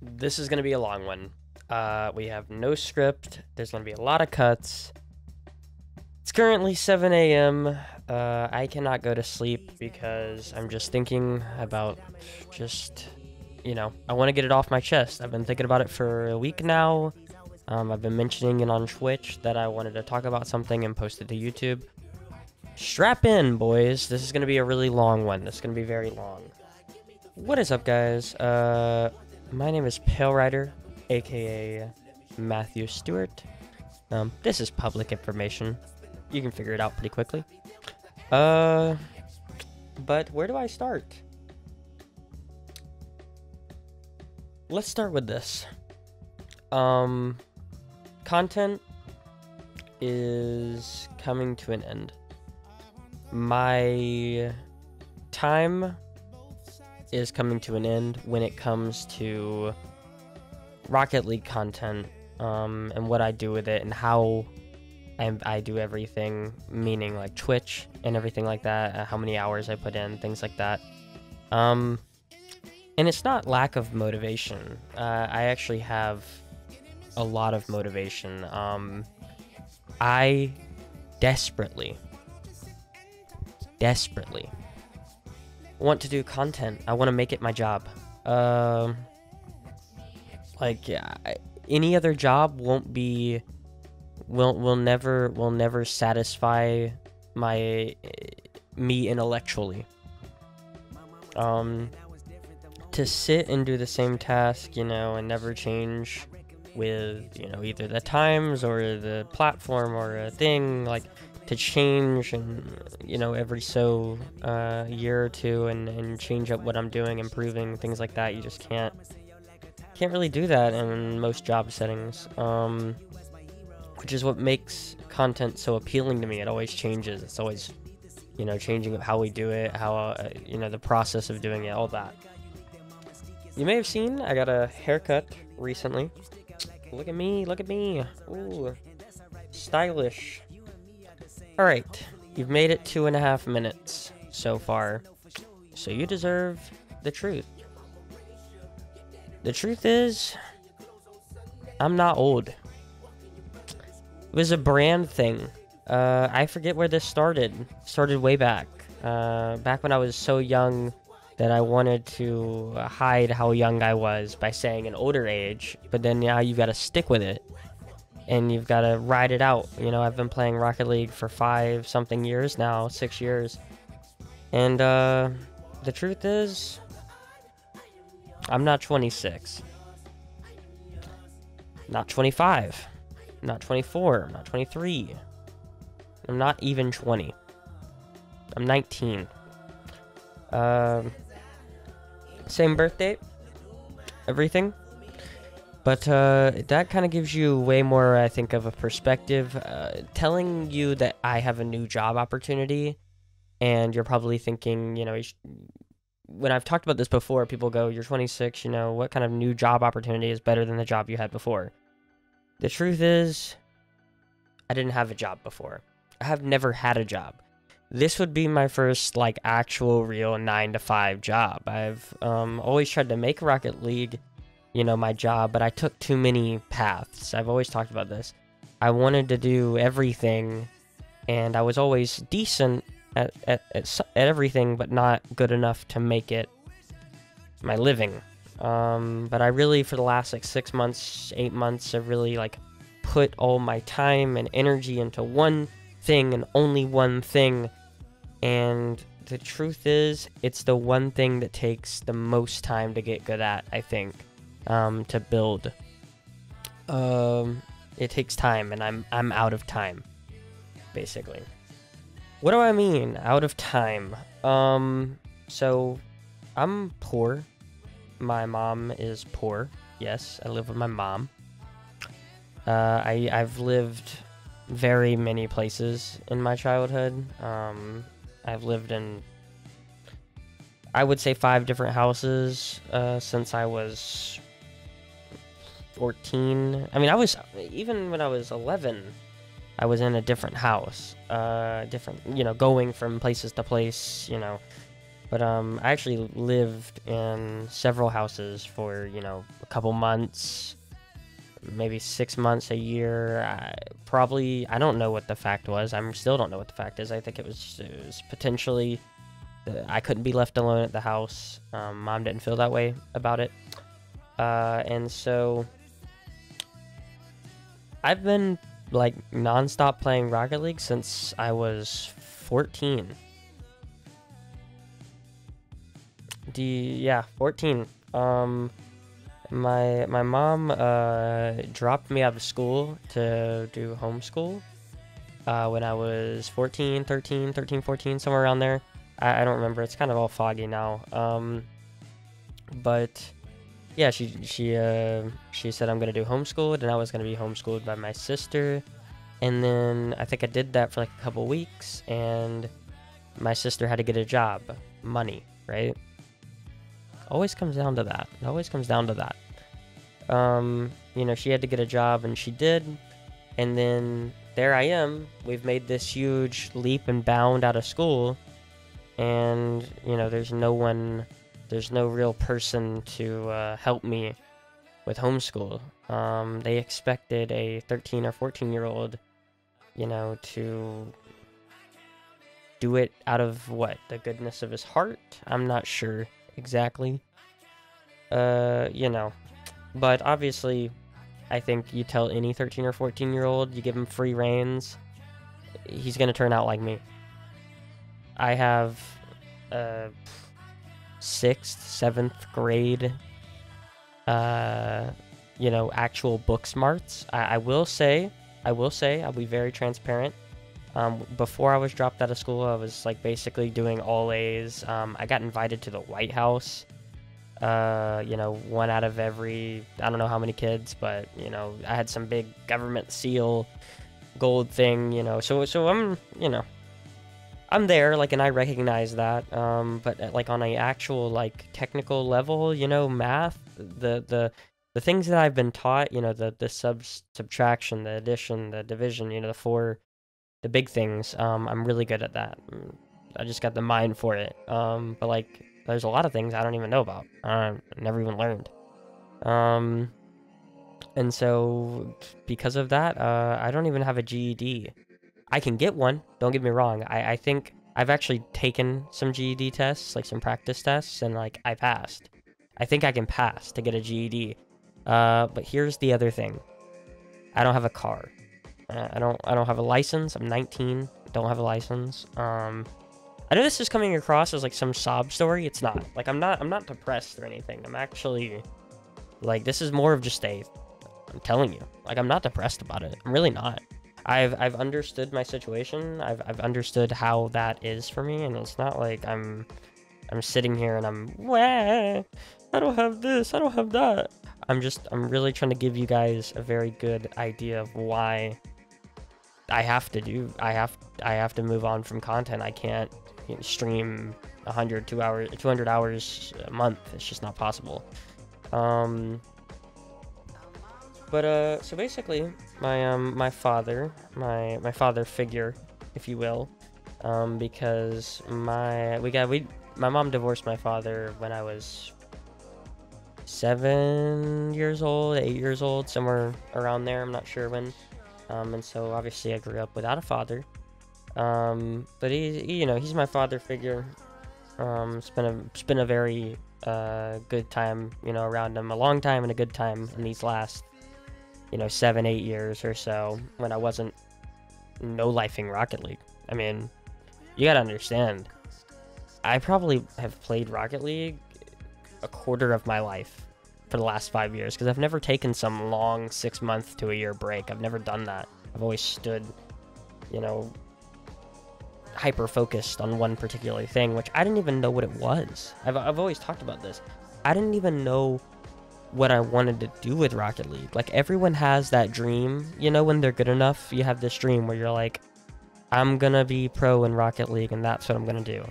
this is going to be a long one. Uh, we have no script. There's going to be a lot of cuts. It's currently 7 a.m. Uh, I cannot go to sleep because I'm just thinking about just, you know, I want to get it off my chest. I've been thinking about it for a week now. Um, I've been mentioning it on Twitch that I wanted to talk about something and post it to YouTube. Strap in, boys. This is going to be a really long one. This is going to be very long. What is up, guys? Uh, my name is Pale Rider, aka Matthew Stewart. Um, this is public information. You can figure it out pretty quickly. Uh, but where do I start? Let's start with this. Um, content is coming to an end. My time is coming to an end when it comes to Rocket League content um, and what I do with it and how I, I do everything, meaning like Twitch and everything like that, uh, how many hours I put in, things like that. Um, and it's not lack of motivation. Uh, I actually have a lot of motivation. Um, I desperately, desperately want to do content. I want to make it my job. Um, like any other job won't be will will never will never satisfy my me intellectually. Um, to sit and do the same task, you know, and never change with you know either the times or the platform or a thing like to change and you know every so uh, year or two and, and change up what I'm doing, improving things like that. You just can't can't really do that in most job settings, um, which is what makes content so appealing to me. It always changes. It's always you know changing of how we do it, how uh, you know the process of doing it, all that. You may have seen I got a haircut recently. Look at me, look at me. Ooh, stylish. Alright, you've made it two and a half minutes so far, so you deserve the truth. The truth is, I'm not old. It was a brand thing. Uh, I forget where this started. Started way back. Uh, back when I was so young that I wanted to hide how young I was by saying an older age, but then now you've gotta stick with it and you've got to ride it out. You know, I've been playing Rocket League for five something years now, six years. And uh, the truth is, I'm not 26. Not 25. Not 24. Not 23. I'm not even 20. I'm 19. Um, same birthday. Everything. But uh, that kind of gives you way more, I think, of a perspective. Uh, telling you that I have a new job opportunity, and you're probably thinking, you know, you when I've talked about this before, people go, You're 26, you know, what kind of new job opportunity is better than the job you had before? The truth is, I didn't have a job before. I have never had a job. This would be my first, like, actual real 9 to 5 job. I've um, always tried to make Rocket League you know, my job, but I took too many paths. I've always talked about this. I wanted to do everything, and I was always decent at, at, at, at everything, but not good enough to make it my living. Um, but I really, for the last like six months, eight months, have really like put all my time and energy into one thing and only one thing. And the truth is, it's the one thing that takes the most time to get good at, I think um, to build. Um, it takes time, and I'm I'm out of time, basically. What do I mean, out of time? Um, so I'm poor. My mom is poor. Yes, I live with my mom. Uh, I I've lived very many places in my childhood. Um, I've lived in I would say five different houses uh, since I was 14. I mean, I was even when I was 11, I was in a different house, uh, different, you know, going from places to place, you know, But um, I actually lived in several houses for you know a couple months, maybe six months, a year. I, probably I don't know what the fact was. I still don't know what the fact is. I think it was, it was potentially uh, I couldn't be left alone at the house. Um, Mom didn't feel that way about it, uh, and so I've been like nonstop playing Rocket League since I was 14. D yeah, 14. Um my my mom uh dropped me out of school to do homeschool uh when I was 14, 13, 13, 14, somewhere around there. I, I don't remember. It's kind of all foggy now. Um but yeah, she she uh she said I'm gonna do homeschooled, and I was gonna be homeschooled by my sister, and then I think I did that for like a couple weeks, and my sister had to get a job, money, right? Always comes down to that. It always comes down to that. Um, you know, she had to get a job, and she did, and then there I am. We've made this huge leap and bound out of school, and you know, there's no one there's no real person to uh, help me with homeschool. Um, they expected a 13 or 14 year old, you know, to do it out of what? The goodness of his heart? I'm not sure exactly. Uh, you know, but obviously, I think you tell any 13 or 14 year old, you give him free reins, he's gonna turn out like me. I have, uh, sixth, seventh grade, uh, you know, actual book smarts. I, I will say, I will say, I'll be very transparent. Um, before I was dropped out of school, I was like basically doing all A's. Um, I got invited to the White House. Uh, you know, one out of every I don't know how many kids, but you know, I had some big government seal, gold thing. You know, so so I'm you know, I'm there, like, and I recognize that. Um, but uh, like on a actual like technical level, you know, math, the the the things that I've been taught, you know, the the sub subtraction, the addition, the division, you know, the four, the big things. Um, I'm really good at that. Mm, I just got the mind for it. Um, but like, there's a lot of things I don't even know about. I never even learned. Um, and so because of that, uh, I don't even have a GED. I can get one. Don't get me wrong. I, I think I've actually taken some GED tests, like some practice tests, and like I passed. I think I can pass to get a GED. Uh, but here's the other thing. I don't have a car. Uh, I don't. I don't have a license. I'm 19. Don't have a license. Um, I know this is coming across as like some sob story. It's not. Like I'm not. I'm not depressed or anything. I'm actually, like, this is more of just a. I'm telling you. Like I'm not depressed about it. I'm really not. I've I've understood my situation. I've I've understood how that is for me, and it's not like I'm I'm sitting here and I'm Wah, I don't have this, I don't have that. I'm just I'm really trying to give you guys a very good idea of why I have to do I have I have to move on from content. I can't stream 100 2 hours 200 hours a month. It's just not possible. Um but uh, so basically, my um my father, my my father figure, if you will, um because my we got we my mom divorced my father when I was seven years old, eight years old, somewhere around there. I'm not sure when. Um, and so obviously I grew up without a father. Um, but he, he, you know, he's my father figure. Um, it's been a it's been a very uh good time, you know, around him, a long time and a good time in these last you know, seven, eight years or so when I wasn't no lifing Rocket League. I mean, you gotta understand, I probably have played Rocket League a quarter of my life for the last five years because I've never taken some long six month to a year break. I've never done that. I've always stood, you know, hyper focused on one particular thing, which I didn't even know what it was. I've, I've always talked about this. I didn't even know what I wanted to do with Rocket League. Like everyone has that dream, you know, when they're good enough, you have this dream where you're like, I'm gonna be pro in Rocket League and that's what I'm gonna do.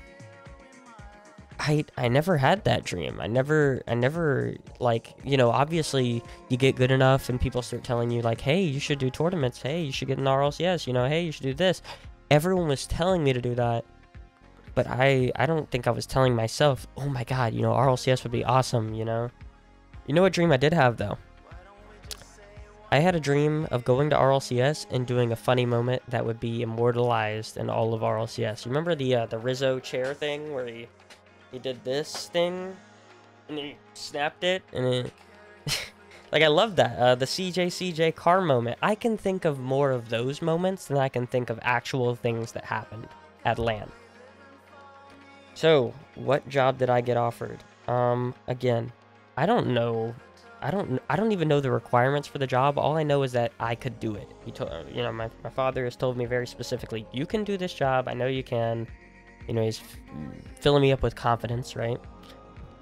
I I never had that dream. I never I never like, you know, obviously you get good enough and people start telling you like, "Hey, you should do tournaments. Hey, you should get an RLCS, you know, hey, you should do this." Everyone was telling me to do that. but I I don't think I was telling myself, oh my god, you know, RLCS would be awesome, you know. You know what dream I did have though? I had a dream of going to RLCS and doing a funny moment that would be immortalized in all of RLCS. You remember the uh, the Rizzo chair thing where he he did this thing and he snapped it and it like I love that uh, the CJ CJ car moment. I can think of more of those moments than I can think of actual things that happened at LAN. So, what job did I get offered? Um, again, I don't know I don't I don't even know the requirements for the job. All I know is that I could do it. He told you know my, my father has told me very specifically, you can do this job. I know you can. You know, he's filling me up with confidence, right?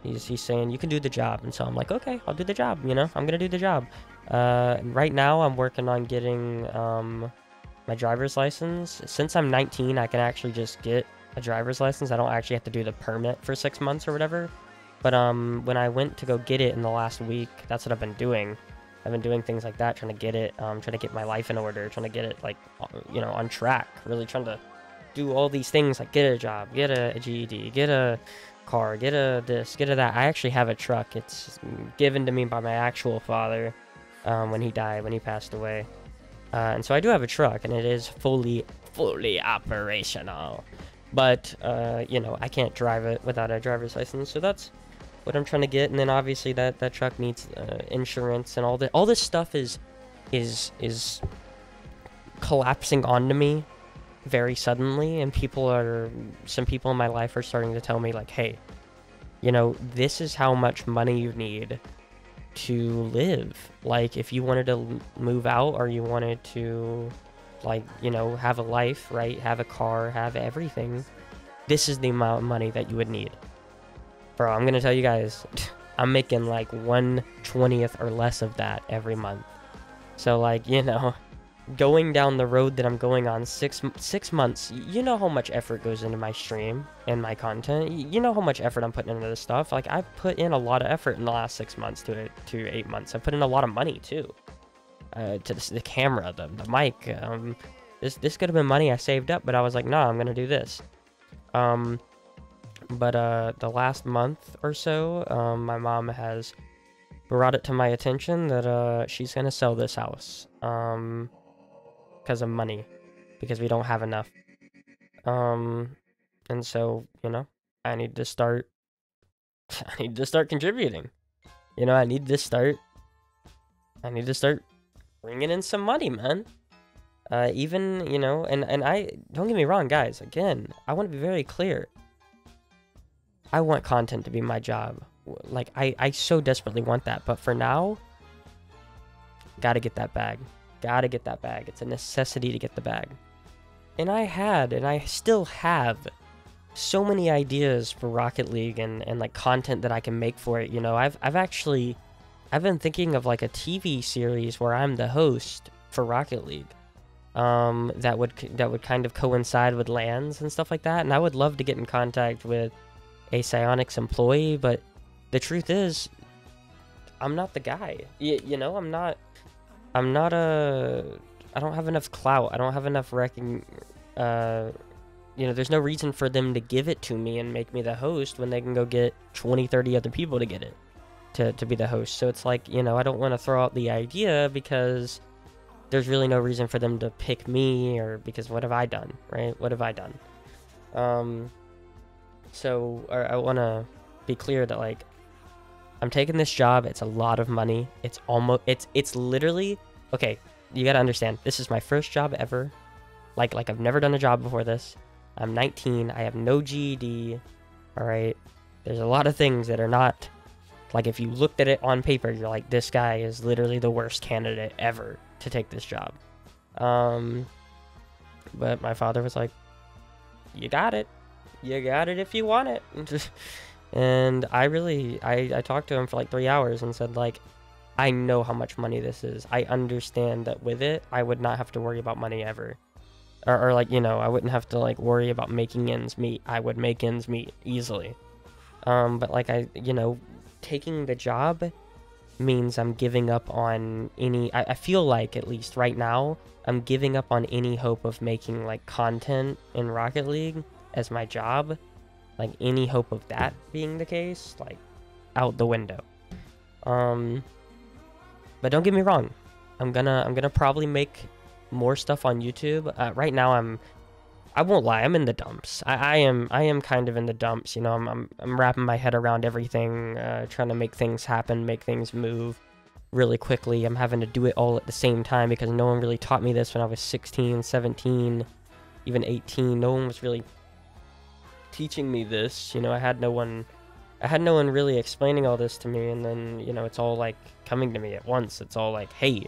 He's he's saying you can do the job, and so I'm like, okay, I'll do the job. You know, I'm gonna do the job. Uh, right now, I'm working on getting um, my driver's license. Since I'm 19, I can actually just get a driver's license. I don't actually have to do the permit for six months or whatever. But um, when I went to go get it in the last week, that's what I've been doing. I've been doing things like that, trying to get it, um, trying to get my life in order, trying to get it like, you know, on track. Really trying to do all these things like get a job, get a, GED, get a car, get a this, get a that. I actually have a truck. It's given to me by my actual father um, when he died, when he passed away. Uh, and so I do have a truck, and it is fully, fully operational. But uh, you know, I can't drive it without a driver's license, so that's what I'm trying to get, and then obviously that that truck needs uh, insurance and all that. All this stuff is is is collapsing onto me very suddenly, and people are some people in my life are starting to tell me like, hey, you know, this is how much money you need to live. Like, if you wanted to move out or you wanted to, like, you know, have a life, right? Have a car, have everything. This is the amount of money that you would need. Bro, I'm gonna tell you guys, I'm making like 120th or less of that every month. So like, you know, going down the road that I'm going on six six months, you know how much effort goes into my stream and my content. You know how much effort I'm putting into this stuff. Like I've put in a lot of effort in the last six months to to eight months. I've put in a lot of money too. Uh, to the, the camera, the the mic. Um, this this could have been money I saved up, but I was like, nah, I'm gonna do this. Um, but uh, the last month or so, um, my mom has brought it to my attention that uh, she's gonna sell this house um, because of money, because we don't have enough. Um, and so you know, I need to start. I need to start contributing. You know, I need to start. I need to start bringing in some money, man. Uh, even you know, and and I don't get me wrong, guys. Again, I want to be very clear. I want content to be my job. Like, I, I so desperately want that. But for now, gotta get that bag. Gotta get that bag. It's a necessity to get the bag. And I had, and I still have, so many ideas for Rocket League and, and like content that I can make for it. You know, I've, I've actually, I've been thinking of like a TV series where I'm the host for Rocket League. Um, that would that would kind of coincide with LANs and stuff like that. And I would love to get in contact with a Psyonix employee, but the truth is, I'm not the guy. You, you know, I'm not. I'm not a. I don't have enough clout. I don't have enough wrecking. Uh, you know, there's no reason for them to give it to me and make me the host when they can go get 20, 30 other people to get it to, to be the host. So it's like, you know, I don't want to throw out the idea because there's really no reason for them to pick me or because what have I done, right? What have I done? Um, so I want to be clear that like I'm taking this job. It's a lot of money. It's almost it's it's literally okay. You gotta understand. This is my first job ever. Like like I've never done a job before this. I'm 19. I have no GED. All right. There's a lot of things that are not like if you looked at it on paper, you're like this guy is literally the worst candidate ever to take this job. Um, but my father was like, "You got it." You got it if you want it. and I really, I, I talked to him for like three hours and said like, I know how much money this is. I understand that with it, I would not have to worry about money ever. Or, or like, you know, I wouldn't have to like worry about making ends meet. I would make ends meet easily. Um, but like I, you know, taking the job means I'm giving up on any, I, I feel like at least right now, I'm giving up on any hope of making like content in Rocket League as my job, like any hope of that being the case, like out the window. Um, but don't get me wrong, I'm gonna I'm gonna probably make more stuff on YouTube. Uh, right now, I'm I won't lie, I'm in the dumps. I, I am I am kind of in the dumps. You know, I'm I'm, I'm wrapping my head around everything, uh, trying to make things happen, make things move really quickly. I'm having to do it all at the same time because no one really taught me this when I was 16, 17, even 18. No one was really teaching me this. You know, I had no one I had no one really explaining all this to me and then, you know, it's all like coming to me at once. It's all like, "Hey,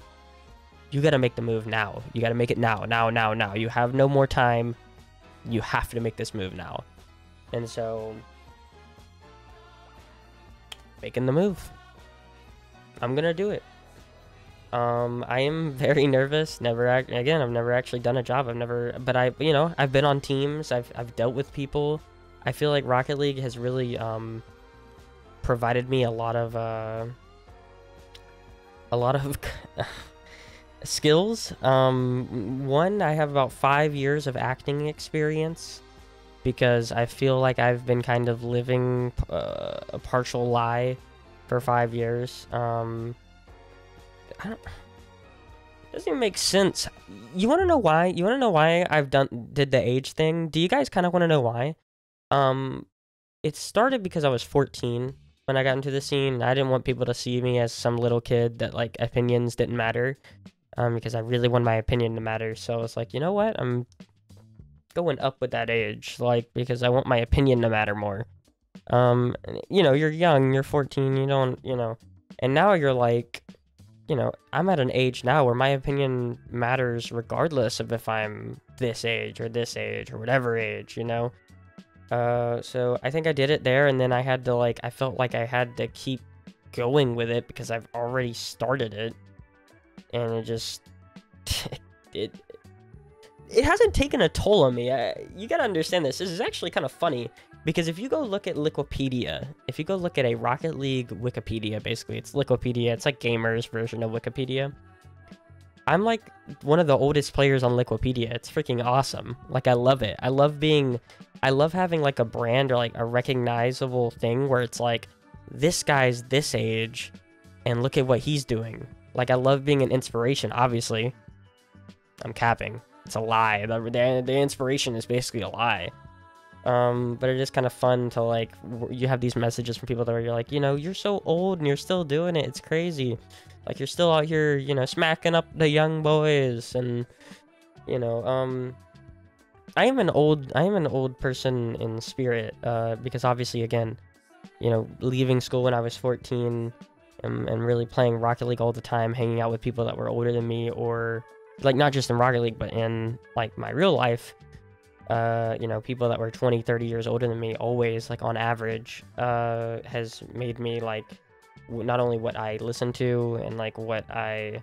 you got to make the move now. You got to make it now, now, now, now. You have no more time. You have to make this move now." And so making the move. I'm gonna do it. Um, I am very nervous. Never again. I've never actually done a job. I've never, but I, you know, I've been on teams. I've I've dealt with people. I feel like Rocket League has really um provided me a lot of uh a lot of skills. Um, one, I have about five years of acting experience because I feel like I've been kind of living uh, a partial lie for five years. Um, I don't. Doesn't even make sense. You want to know why? You want to know why I've done did the age thing? Do you guys kind of want to know why? Um, it started because I was 14 when I got into the scene. I didn't want people to see me as some little kid that like opinions didn't matter. Um, because I really want my opinion to matter. So I was like, you know what? I'm going up with that age, like because I want my opinion to matter more. Um, you know, you're young, you're 14, you don't, you know, and now you're like, you know, I'm at an age now where my opinion matters regardless of if I'm this age or this age or whatever age, you know. Uh, so I think I did it there, and then I had to like, I felt like I had to keep going with it because I've already started it, and it just, it, it hasn't taken a toll on me. I, you gotta understand this. This is actually kind of funny because if you go look at Liquipedia, if you go look at a Rocket League Wikipedia, basically, it's Liquipedia. It's like gamers' version of Wikipedia. I'm like one of the oldest players on Liquipedia. It's freaking awesome. Like I love it. I love being I love having like a brand or like a recognizable thing where it's like this guy's this age and look at what he's doing. Like I love being an inspiration, obviously. I'm capping. It's a lie. The, the, the inspiration is basically a lie. Um, but it is kind of fun to like you have these messages from people that are you're like, you know, you're so old and you're still doing it. It's crazy. Like you're still out here, you know, smacking up the young boys and you know, um I am an old I am an old person in spirit uh because obviously again, you know, leaving school when I was 14 and, and really playing Rocket League all the time, hanging out with people that were older than me or like not just in Rocket League but in like my real life uh, you know, people that were 20, 30 years older than me, always, like, on average, uh, has made me, like, not only what I listen to and, like, what I,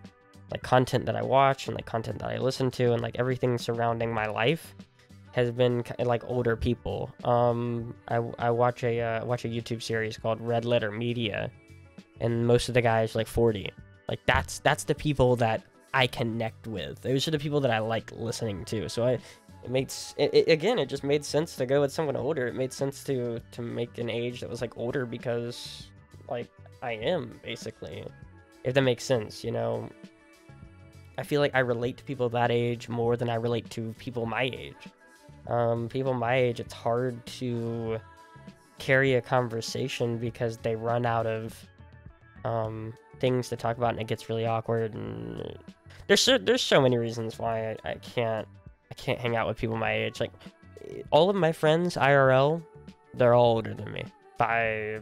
like, content that I watch and, like, content that I listen to and, like, everything surrounding my life has been, like, older people. Um, I, I watch a, uh, watch a YouTube series called Red Letter Media, and most of the guys, like, 40. Like, that's, that's the people that I connect with. Those are the people that I like listening to. So I, it makes it, it, again it just made sense to go with someone older it made sense to to make an age that was like older because i am basically if that makes sense you know? I feel like i relate to people that age more than i relate to people my age. Um people my age it's hard to carry a conversation because they run out of um things to talk about and it gets really awkward and there's so, there's so many reasons why I, I can't I can't hang out with people my age. Like, all of my friends IRL, they're all older than me. By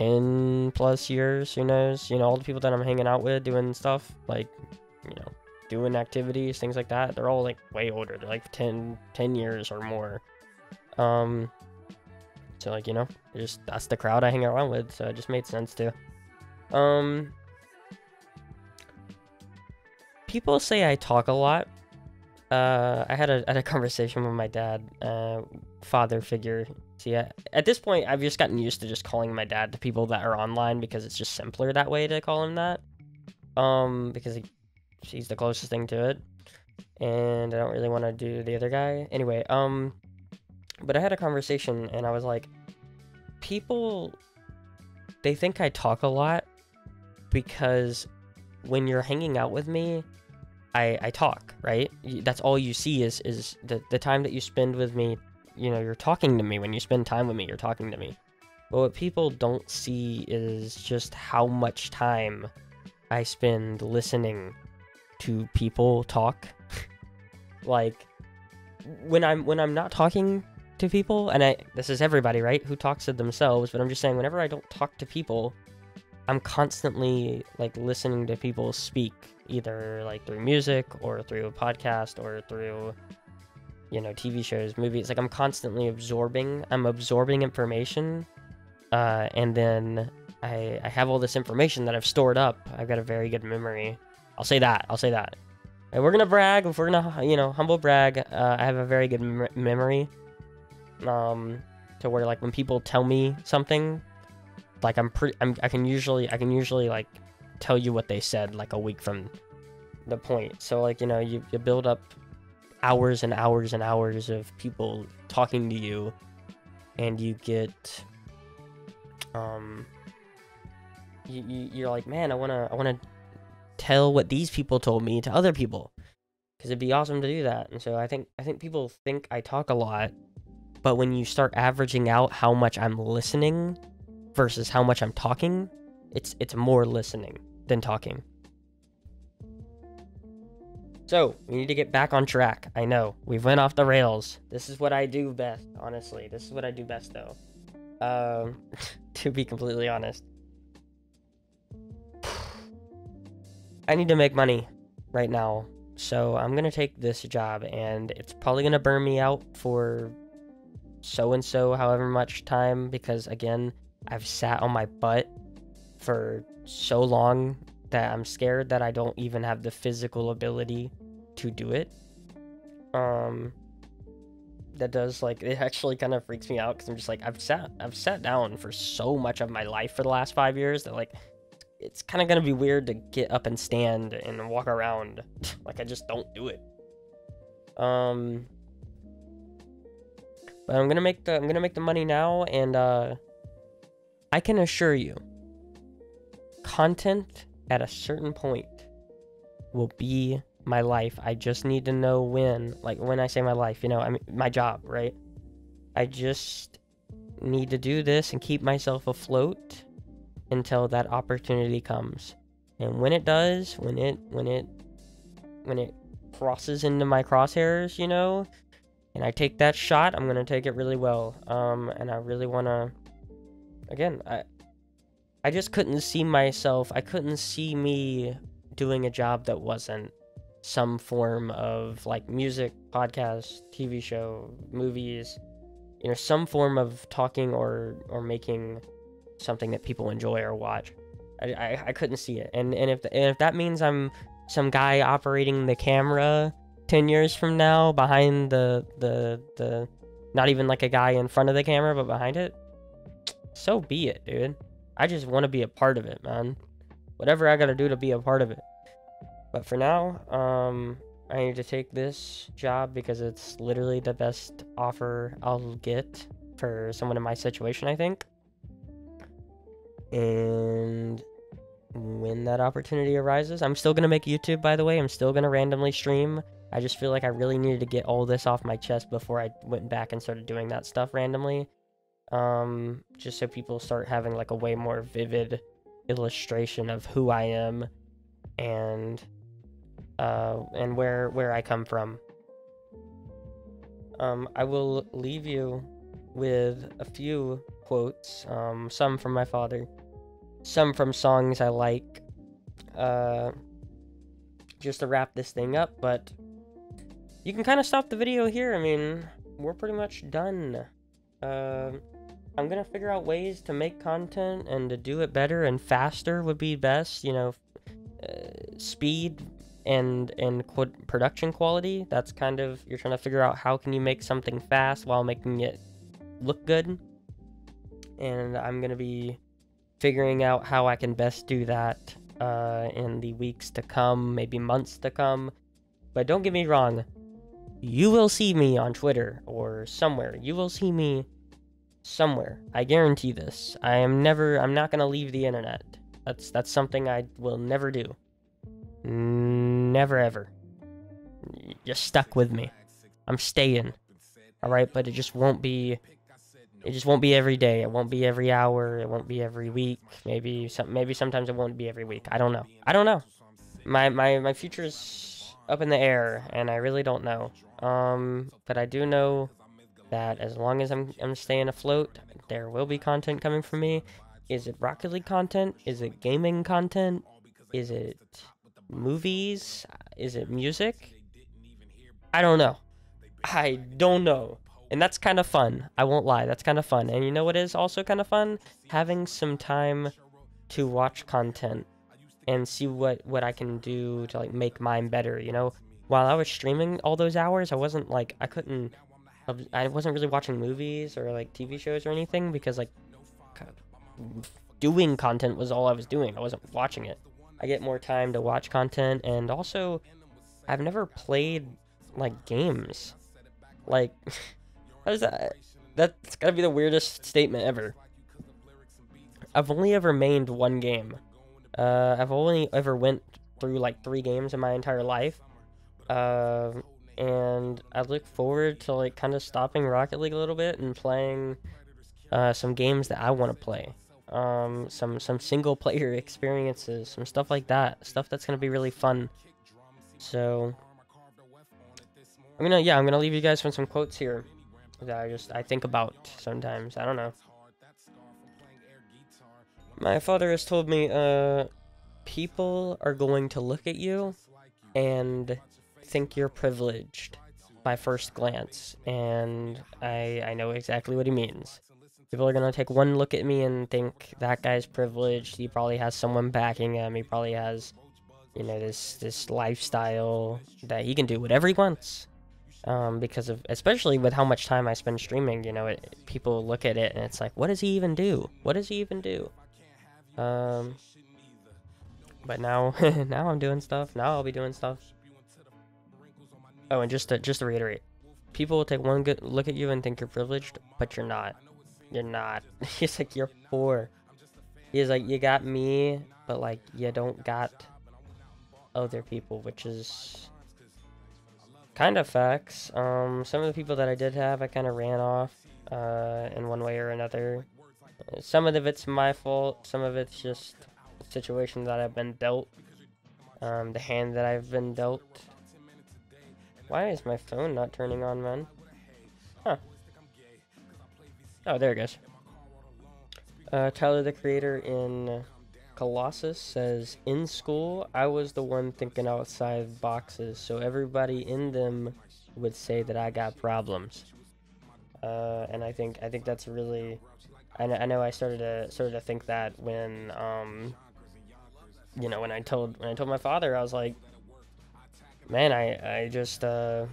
10 plus years. Who knows? You know, all the people that I'm hanging out with doing stuff, like, you know, doing activities, things like that, they're all like way older. They're like 10, 10 years or more. Um, so like, you know, just that's the crowd I hang around with. So it just made sense to. Um, people say I talk a lot. Uh, I had a, had a conversation with my dad, uh, father figure. See, I, at this point, I've just gotten used to just calling my dad to people that are online because it's just simpler that way to call him that. Um, because he, he's the closest thing to it. and I don't really want to do the other guy. Anyway, um, but I had a conversation and I was like, people, they think I talk a lot because when you're hanging out with me, I I talk, right? That's all you see is is the the time that you spend with me. You know, you're talking to me when you spend time with me. You're talking to me. But what people don't see is just how much time I spend listening to people talk. like when I'm when I'm not talking to people, and I this is everybody, right? Who talks to themselves, but I'm just saying whenever I don't talk to people, I'm constantly like listening to people speak either like through music or through a podcast or through you know TV shows, movies. Like I'm constantly absorbing. I'm absorbing information, uh, and then I I have all this information that I've stored up. I've got a very good memory. I'll say that. I'll say that. And we're gonna brag. If we're gonna you know humble brag, uh, I have a very good mem- memory. Um, to where like when people tell me something, like I'm pretty I'm, I can usually I can usually like tell you what they said like a week from the point. So like, you know, you, you build up hours and hours and hours of people talking to you and you get um you, you you're like, "Man, I want to I want to tell what these people told me to other people." Cuz it'd be awesome to do that. And so I think I think people think I talk a lot, but when you start averaging out how much I'm listening versus how much I'm talking, it's it's more listening than talking. So, we need to get back on track. I know, we've went off the rails. This is what I do best, honestly. This is what I do best though. Um to be completely honest. I need to make money right now. So, I'm going to take this job and it's probably going to burn me out for so and so however much time because again, I've sat on my butt for so long that I'm scared that I don't even have the physical ability to do it. Um that does like it actually kind of freaks me out cuz I'm just like I've sat I've sat down for so much of my life for the last 5 years that like it's kind of to be weird to get up and stand and walk around like I just don't do it. Um but I'm to make the I'm to make the money now and uh I can assure you, content at a certain point will be my life. I just need to know when. Like when I say my life, you know, I mean my job, right? I just need to do this and keep myself afloat until that opportunity comes. And when it does, when it when it when it crosses into my crosshairs, you know, and I take that shot, I'm gonna take it really well. Um, and I really wanna again, I I just couldn't see myself. I couldn't see me doing a job that wasn't some form of like music, podcast, TV show, movies, you know, some form of talking or or making something that people enjoy or watch. I, I, I couldn't see it, and and if the, and if that means I'm some guy operating the camera ten years from now behind the the the, not even like a guy in front of the camera but behind it, so be it, dude. I just want to be a part of it, man. Whatever I gotta do to be a part of it. But for now, um, I need to take this job because it's literally the best offer I'll get for someone in my situation, I think. And when that opportunity arises, I'm still gonna make YouTube, by the way. I'm still gonna randomly stream. I just feel like I really needed to get all this off my chest before I went back and started doing that stuff randomly um, just so people start having like a way more vivid illustration of who I am and uh, and where where I come from. Um, I will leave you with a few quotes, um, some from my father, some from songs I like, uh, just to wrap this thing up. But you can kind of stop the video here. I mean, we're pretty much done. Uh, I'm gonna figure out ways to make content and to do it better and faster would be best. You know, uh, speed and and qu- production quality. That's kind of you're trying to figure out how can you make something fast while making it look good. And I'm gonna be figuring out how I can best do that uh, in the weeks to come, maybe months to come. But don't get me wrong, you will see me on Twitter or somewhere. You will see me somewhere. I guarantee this. I am never I'm not going to leave the internet. That's that's something I will never do. Never ever. You're stuck with me. I'm staying. All right, but it just won't be it just won't be every day. It won't be every hour. It won't be every week. Maybe some maybe sometimes it won't be every week. I don't know. I don't know. My my my future's up in the air and I really don't know. Um but I do know that as long as I'm I'm staying afloat, there will be content coming from me. Is it Rocket League content? Is it gaming content? Is it movies? Is it music? I don't know. I don't know. And that's kind of fun. I won't lie. That's kind of fun. And you know what is also kind of fun? Having some time to watch content and see what what I can do to like make mine better, you know? While I was streaming all those hours, I wasn't like I couldn't I wasn't really watching movies or like TV shows or anything because like doing content was all I was doing. I wasn't watching it. I get more time to watch content and also I've never played like games. Like how does that that's gotta be the weirdest statement ever. I've only ever mained one game. Uh, I've only ever went through like three games in my entire life. Uh, and I look forward to like kind of stopping Rocket League a little bit and playing uh, some games that I want to play. Um, some some single player experiences, some stuff like that. Stuff that's gonna be really fun. So I'm gonna yeah I'm gonna leave you guys with some quotes here that I just I think about sometimes. I don't know. My father has told me, uh, people are going to look at you and think you're privileged by first glance, and I I know exactly what he means. People are gonna take one look at me and think that guy's privileged. He probably has someone backing him. He probably has, you know, this this lifestyle that he can do whatever he wants um, because of especially with how much time I spend streaming. You know, it, people look at it and it's like, what does he even do? What does he even do? Um, but now, now I'm doing stuff. Now I'll be doing stuff. Oh, and just to just to reiterate, people will take one good look at you and think you're privileged, but you're not. You're not. He's like you're poor. He's like you got me, but like you don't got other people, which is kind of facts. Um, some of the people that I did have, I kind of ran off uh, in one way or another. Some of it's my fault. Some of it's just situations that I've been dealt. Um, the hand that I've been dealt. Why is my phone not turning on, man? Huh. Oh, there it goes. Uh, Tyler, the creator in Colossus says, In school, I was the one thinking outside boxes, so everybody in them would say that I got problems. Uh, and I think I think that's really, I, I know I started to started to think that when, um, you know, when I told when I told my father, I was like, man, I I just uh,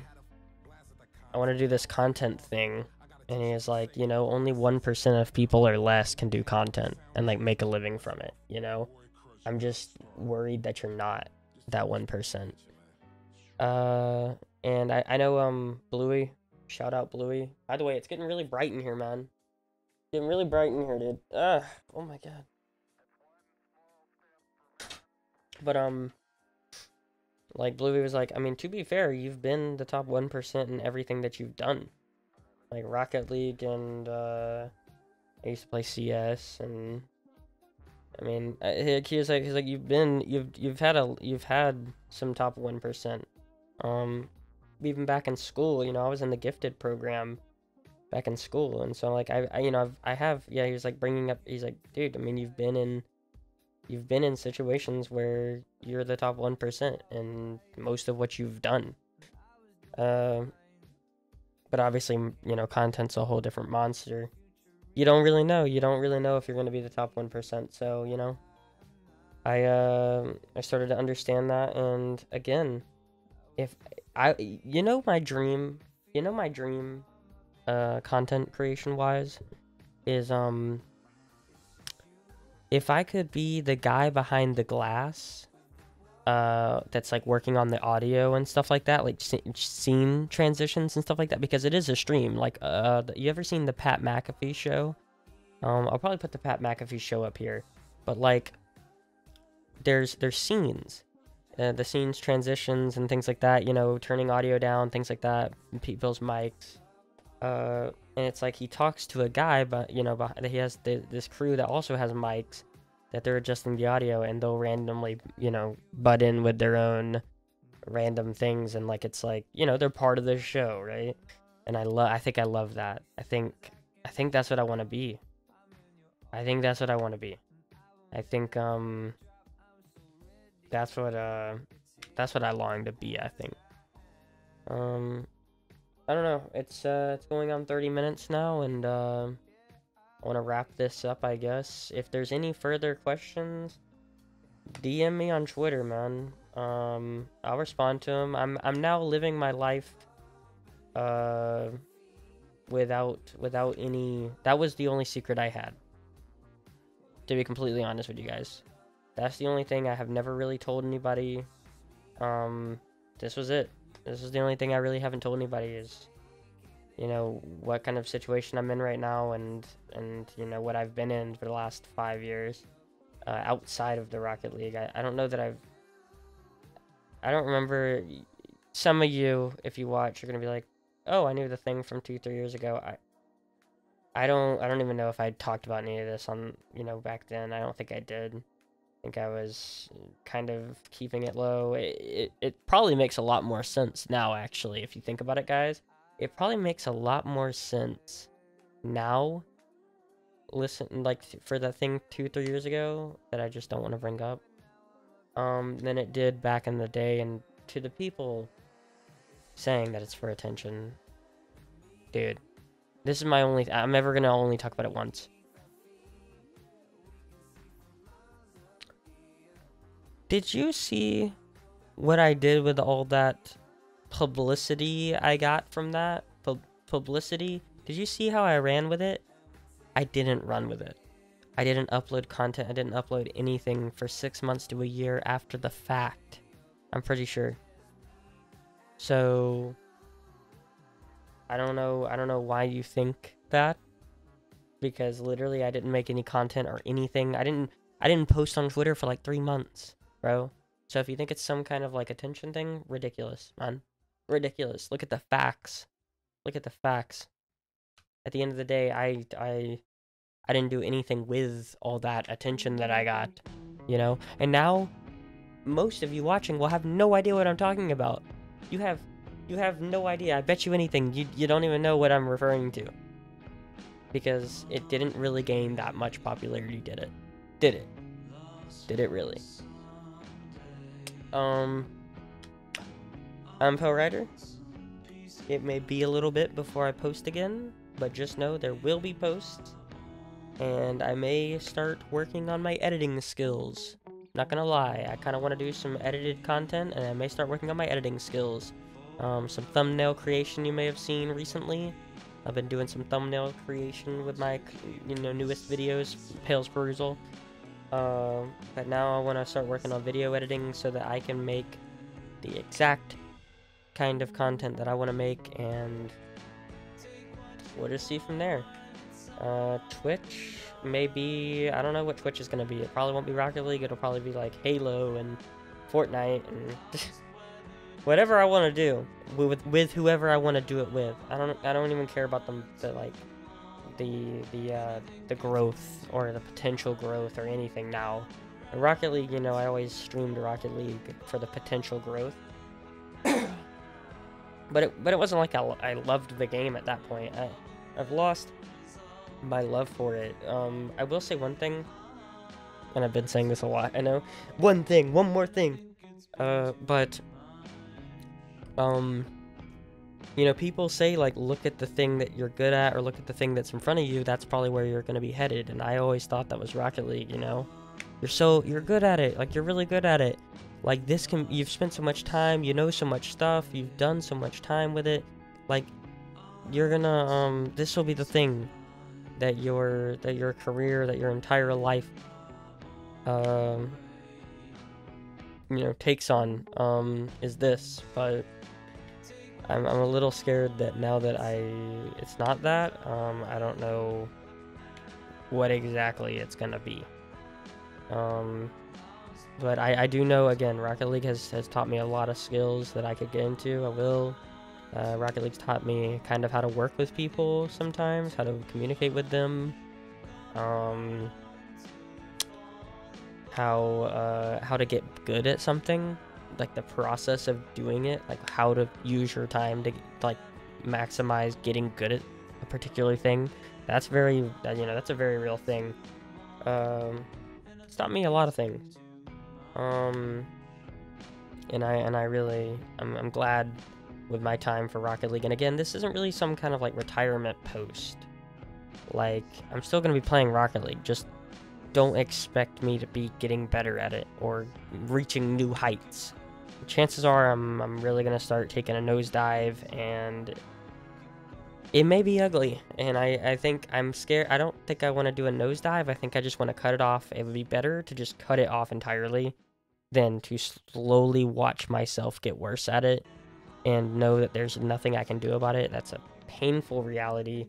I want to do this content thing and he's like, you know, only 1% of people or less can do content and like make a living from it, you know? I'm just worried that you're not that 1%. Uh and I I know um Bluey, shout out Bluey. By the way, it's getting really bright in here, man. getting really bright in here, dude. Ugh, oh my god. But um like Bluey was like, I mean, to be fair, you've been the top 1% in everything that you've done like Rocket League and uh, I used to play CS and I mean he was like he's like you've been you've you've had a you've had some top one percent. Um even back in school you know I was in the gifted program back in school. And so like I, I you know I've, I have yeah he was like bringing up he's like dude I mean you've been in you've been in situations where you're the top 1% and most of what you've done. Uh, but obviously, you know, content's a whole different monster. You don't really know. You don't really know if you're going to be the top 1%. So, you know, I uh, I started to understand that and again, if I you know my dream, you know my dream uh content creation wise is um if I could be the guy behind the glass uh, that's like working on the audio and stuff like that, like scene transitions and stuff like that, because it is a stream. Like, uh, you ever seen the Pat McAfee show? Um, I'll probably put the Pat McAfee show up here, but like, there's there's scenes, uh, the scenes transitions and things like that. You know, turning audio down, things like that. People's mics, uh, and it's like he talks to a guy, but you know, he has the, this crew that also has mics that they're adjusting the audio, and they'll randomly, you know, butt in with their own random things, and like it's like you know they're part of the show, right? And I love, I think I love that. I think, I think that's what I want to be. I think that's what I want to be. I think um that's what uh that's what I long to be, I think. Um I don't know. It's uh it's going on 30 minutes now and uh want to wrap this up, I guess. If there's any further questions, DM me on Twitter, man. Um I'll respond to them. I'm I'm now living my life uh without without any that was the only secret I had to be completely honest with you guys. That's the only thing I have never really told anybody. Um, this was it. This is the only thing I really haven't told anybody is, you know, what kind of situation I'm in right now and, and you know, what I've been in for the last five years uh, outside of the Rocket League. I, I don't know that I've, I don't remember, some of you, if you watch, you're going to be like, oh, I knew the thing from two, three years ago. I, I don't I don't even know if I talked about any of this on you know back then. I don't think I did. I think I was kind of keeping it low. It, it, it probably makes a lot more sense now actually if you think about it guys. It probably makes a lot more sense now listen like for that thing 2 3 years ago that I just don't want to bring up um than it did back in the day and to the people saying that it's for attention. Dude, this is my only... I'm ever to only talk about it once. Did you see what I did with all that publicity I got from that? Pu publicity? Did you see how I ran with it? I didn't run with it. I didn't upload content. I didn't upload anything for six months to a year after the fact. I'm pretty sure. So I don't know. I don't know why you think that. Because literally, I didn't make any content or anything. I didn't. I didn't post on Twitter for like three months, bro. So if you think it's some kind of like attention thing, ridiculous, man. Ridiculous. Look at the facts. Look at the facts. At the end of the day, I I I didn't do anything with all that attention that I got, you know? And now most of you watching will have no idea what I'm talking about. You have you have no idea. I bet you anything. You, you don't even know what I'm referring to. Because it didn't really gain that much popularity, did it? Did it? Did it really? Um, I'm PaLeRider. It may be a little bit before I post again, but just know there will be posts. And I may start working on my editing skills. Not gonna lie, I kind of want to do some edited content, and I may start working on my editing skills. Um, some thumbnail creation you may have seen recently. I've been doing some thumbnail creation with my, you know, newest videos, Pales Perusal. Uh, but now I want to start working on video editing so that I can make the exact kind of content that I want to make, and we'll just see from there. Uh, Twitch, maybe, I don't know what Twitch is going to be. It probably won't be Rocket League, it'll probably be like Halo and Fortnite and whatever I want to do with with whoever I want to do it with. I don't I don't even care about the the like the the uh, the growth or the potential growth or anything now. Rocket League, you know, I always streamed Rocket League for the potential growth. But it but it wasn't like I, I loved the game at that point. I I've lost my love for it. Um, I will say one thing, and I've been saying this a lot. I know one thing, one more thing. Uh, but um, you know, people say, like, look at the thing that you're good at or look at the thing that's in front of you. That's probably where you're going to be headed. And I always thought that was Rocket League, you know? You're so, you're good at it. Like, you're really good at it. Like, this can, you've spent so much time, you know so much stuff, you've done so much time with it. Like, you're gonna, um, this will be the thing that your, that your career, that your entire life, um, you know, takes on um, is this, but I'm, I'm a little scared that now that I it's not that, um, I don't know what exactly it's gonna be. Um, but I, I do know again, Rocket League has, has taught me a lot of skills that I could get into. I will. Uh, Rocket League's taught me kind of how to work with people sometimes, how to communicate with them, um, how uh, how to get good at something, like the process of doing it, like how to use your time to like maximize getting good at a particular thing. That's very, you know, that's a very real thing. Um, it's taught me a lot of things. Um, and I and I really, I'm, I'm glad with my time for Rocket League. And again, this isn't really some kind of like retirement post. Like, I'm still going to be playing Rocket League, just don't expect me to be getting better at it or reaching new heights. Chances are I'm, I'm really going to start taking a nosedive and it may be ugly. And I, I think I'm scared. I don't think I want to do a nosedive. I think I just want to cut it off. It would be better to just cut it off entirely than to slowly watch myself get worse at it and know that there's nothing I can do about it. That's a painful reality,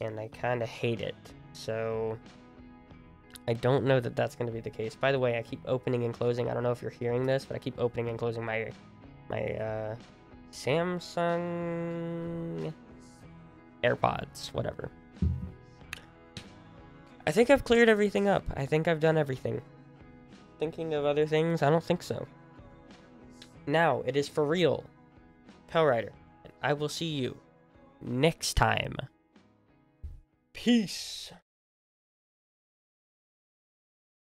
and I kind of hate it. So I don't know that that's going to be the case. By the way, I keep opening and closing. I don't know if you're hearing this, but I keep opening and closing my my uh, Samsung AirPods, whatever. I think I've cleared everything up. I think I've done everything. Thinking of other things? I don't think so. Now, it is for real. PaLeRider, I will see you next time. Peace.